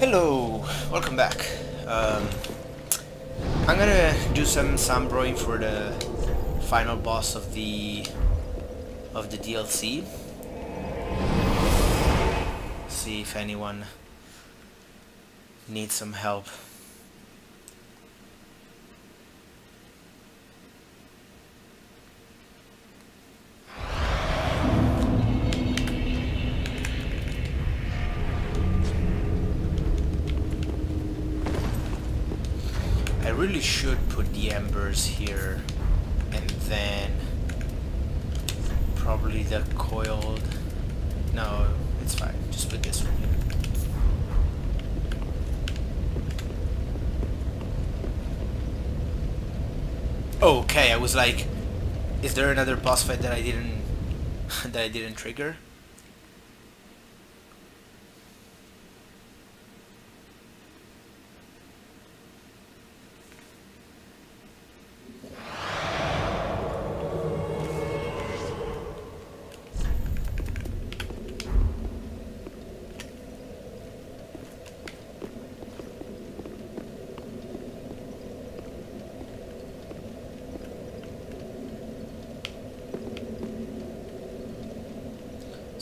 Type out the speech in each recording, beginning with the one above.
Hello, welcome back. Um, I'm gonna do some soundbrewing for the final boss of the of the DLC. See if anyone needs some help. I really should put the embers here and then probably the coiled no it's fine just put this one okay I was like is there another boss fight that I didn't that I didn't trigger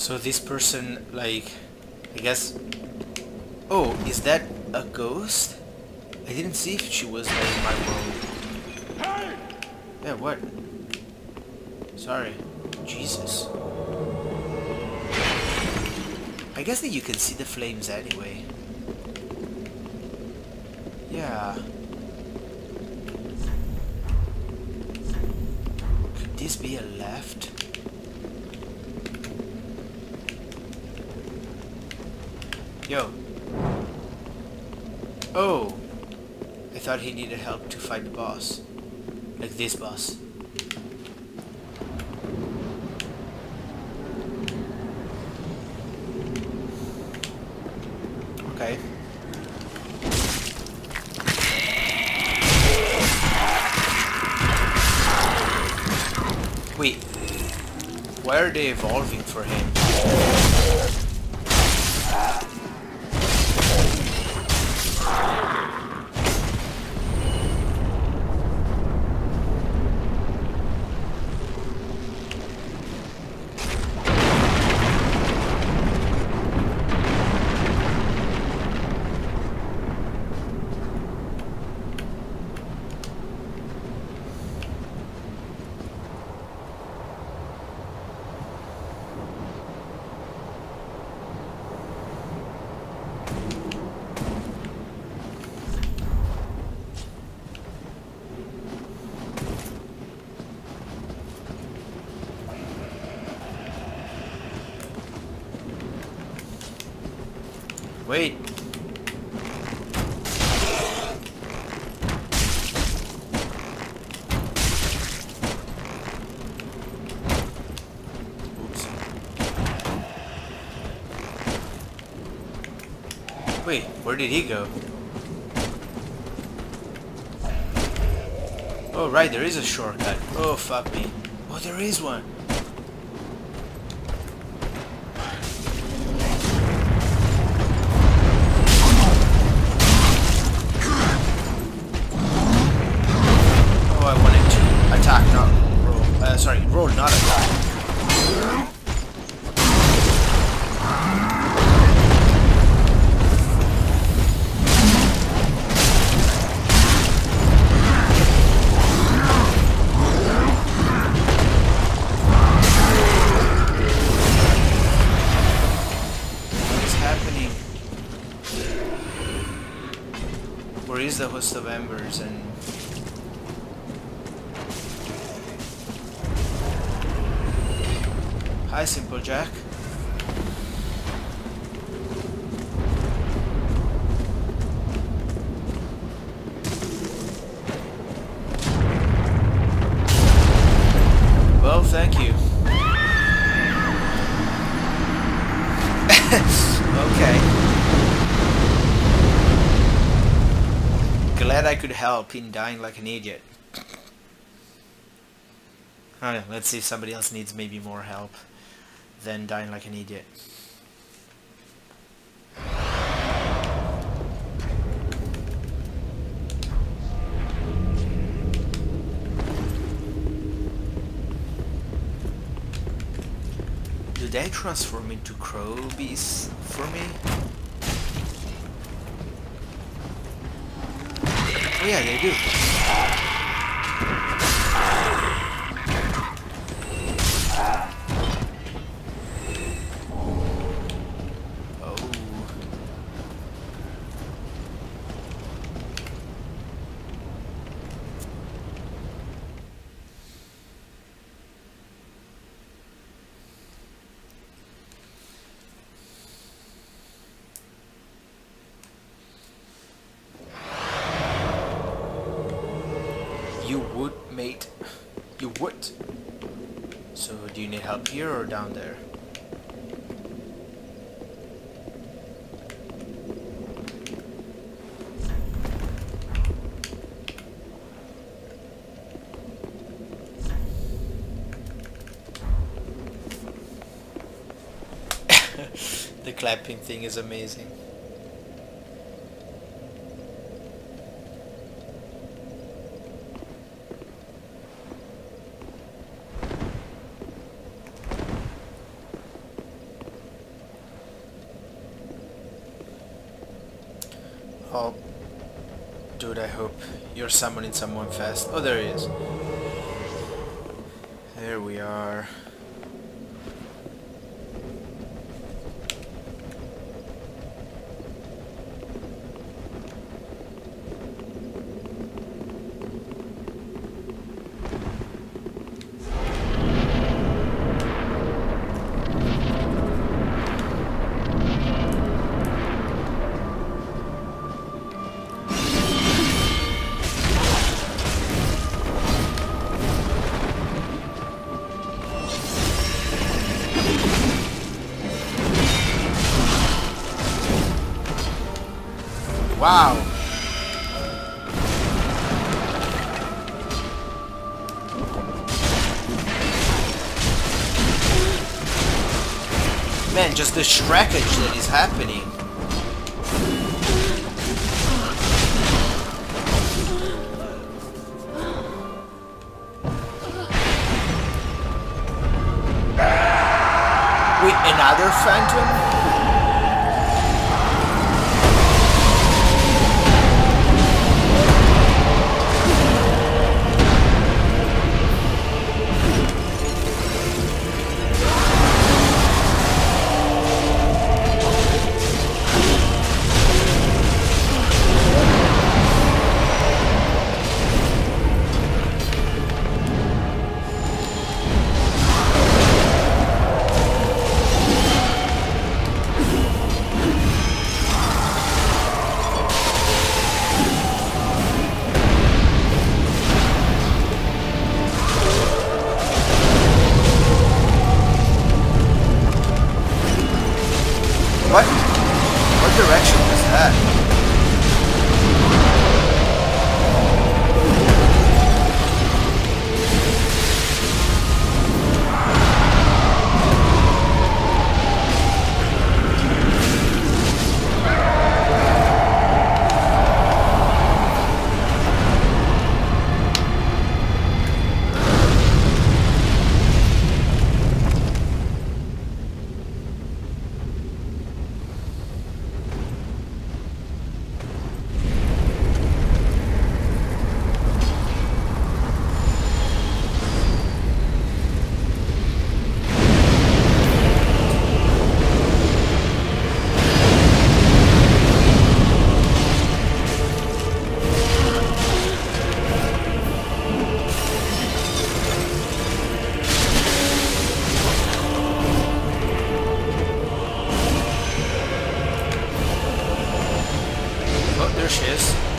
So this person, like, I guess... Oh, is that a ghost? I didn't see if she was like in my world. Yeah, what? Sorry. Jesus. I guess that you can see the flames anyway. Yeah. Could this be a left? Yo. Oh. I thought he needed help to fight the boss. Like this boss. Okay. Wait. Why are they evolving for him? Wait. Oops. Wait, where did he go? Oh right, there is a shortcut. Oh fuck me. Oh, there is one. Oh, I wanted to attack, not roll. Uh, sorry, roll, not attack. I could help in dying like an idiot. Let's see if somebody else needs maybe more help than dying like an idiot. Do they transform into Crobies for me? Oh yeah, they do. You would, mate. You would. So, help here or down there? the clapping thing is amazing. Oh, dude, I hope you're summoning someone fast. Oh, there he is. Wow. Man, just the shrekage that is happening. She is.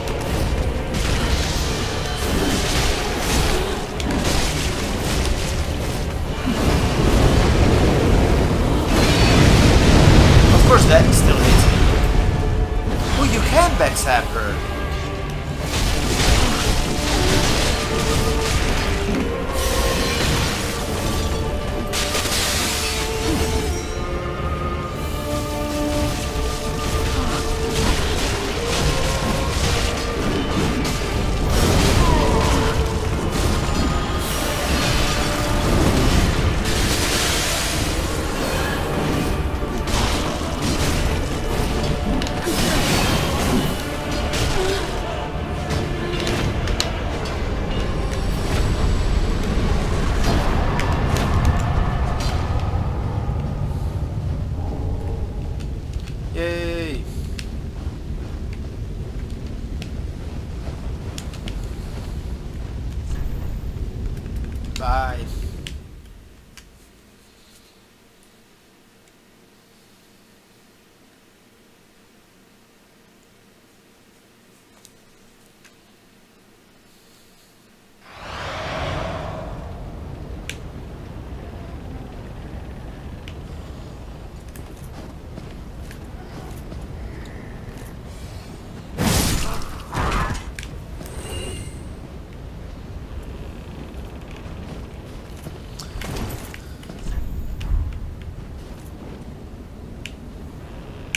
eyes.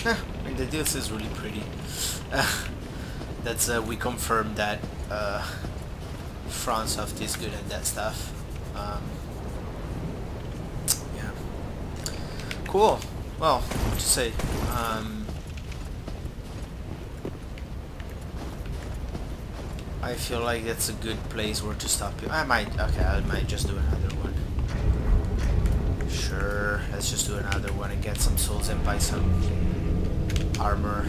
I mean, the DLC is really pretty. Uh, that's uh, we confirmed that uh, FromSoft is good at that stuff. Um, yeah. Cool. Well, what to say? Um, I feel like that's a good place where to stop you. I might, okay, I might just do another one. Sure, let's just do another one and get some souls and buy some armor.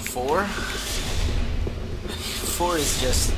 Four? Four is just...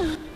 Mm-hmm.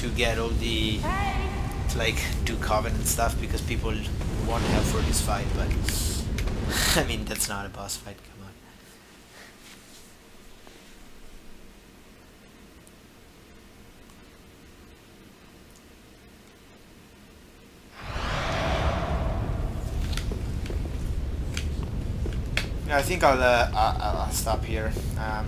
To get all the, to like, do Covenant stuff because people want help for this fight, but, I mean, that's not a boss fight, come on. Yeah, I think I'll, uh, I'll, I'll stop here. Um,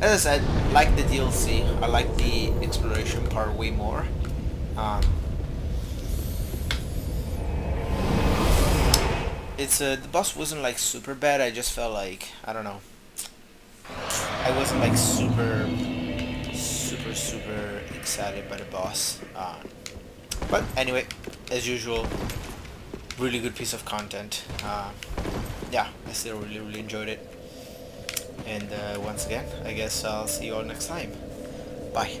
as I said, like the DLC, I like the exploration part way more. Um, it's uh, the boss wasn't like super bad. I just felt like I don't know. I wasn't like super, super, super excited by the boss. Uh, but anyway, as usual, really good piece of content. Uh, yeah, I still really, really enjoyed it. And uh, once again, I guess I'll see you all next time. Bye.